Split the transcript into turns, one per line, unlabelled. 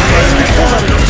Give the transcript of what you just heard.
Let's